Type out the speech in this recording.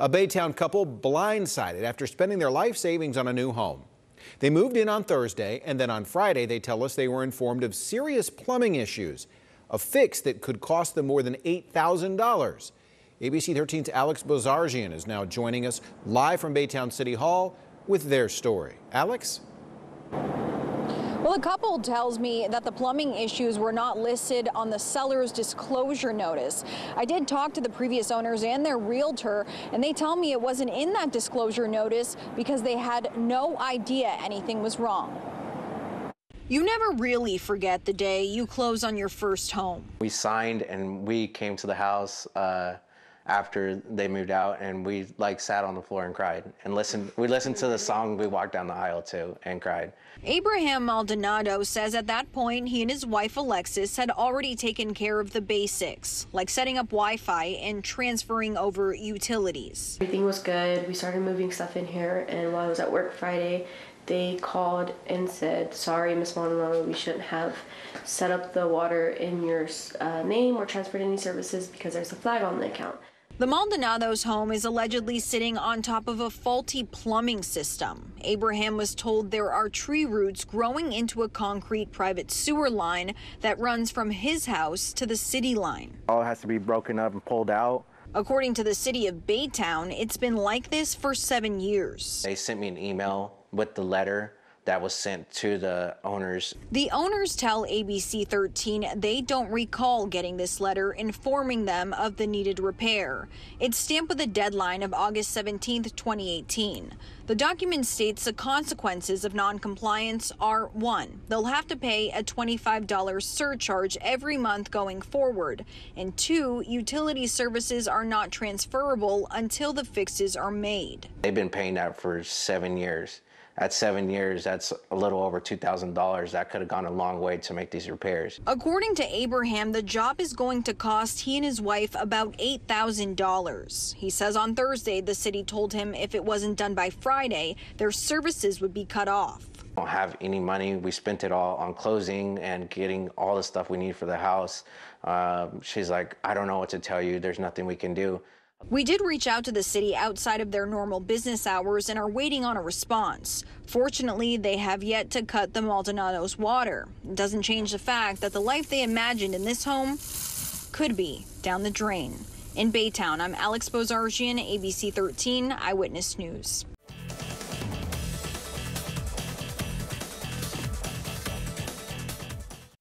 A Baytown couple blindsided after spending their life savings on a new home. They moved in on Thursday, and then on Friday, they tell us they were informed of serious plumbing issues, a fix that could cost them more than $8,000. ABC 13's Alex Bozarjian is now joining us live from Baytown City Hall with their story. Alex? Well, the couple tells me that the plumbing issues were not listed on the seller's disclosure notice. I did talk to the previous owners and their realtor, and they tell me it wasn't in that disclosure notice because they had no idea anything was wrong. You never really forget the day you close on your first home. We signed and we came to the house uh, after they moved out and we like sat on the floor and cried and listened we listened to the song we walked down the aisle to and cried. Abraham maldonado says at that point he and his wife alexis had already taken care of the basics like setting up wi-fi and transferring over utilities. Everything was good. We started moving stuff in here and while i was at work friday they called and said, sorry, Miss Maldonado, we shouldn't have set up the water in your uh, name or transferred any services because there's a flag on the account. The Maldonado's home is allegedly sitting on top of a faulty plumbing system. Abraham was told there are tree roots growing into a concrete private sewer line that runs from his house to the city line. All has to be broken up and pulled out. According to the city of Baytown, it's been like this for seven years. They sent me an email with the letter that was sent to the owners. The owners tell ABC 13 they don't recall getting this letter informing them of the needed repair. It's stamped with a deadline of August 17, 2018. The document states the consequences of noncompliance are one, they'll have to pay a $25 surcharge every month going forward, and two, utility services are not transferable until the fixes are made. They've been paying that for seven years at seven years, that's a little over $2,000. That could have gone a long way to make these repairs. According to Abraham, the job is going to cost he and his wife about $8,000. He says on Thursday, the city told him if it wasn't done by Friday, their services would be cut off. Don't have any money. We spent it all on closing and getting all the stuff we need for the house. Uh, she's like, I don't know what to tell you. There's nothing we can do. We did reach out to the city outside of their normal business hours and are waiting on a response. Fortunately, they have yet to cut the Maldonado's water. It doesn't change the fact that the life they imagined in this home could be down the drain. In Baytown, I'm Alex Bozarjian, ABC 13 Eyewitness News.